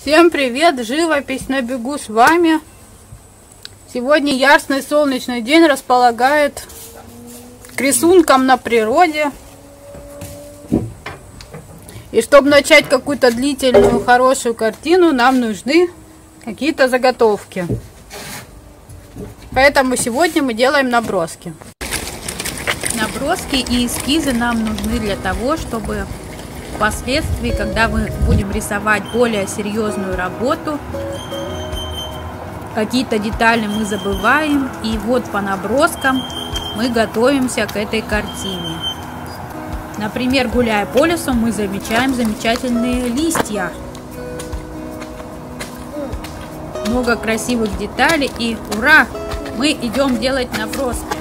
Всем привет! Живопись на бегу с вами. Сегодня ясный солнечный день располагает к рисункам на природе. И чтобы начать какую-то длительную, хорошую картину, нам нужны какие-то заготовки. Поэтому сегодня мы делаем наброски. Наброски и эскизы нам нужны для того, чтобы впоследствии, когда мы будем рисовать более серьезную работу, какие-то детали мы забываем, и вот по наброскам мы готовимся к этой картине. Например, гуляя по лесу, мы замечаем замечательные листья. Много красивых деталей и ура! Мы идем делать наброски.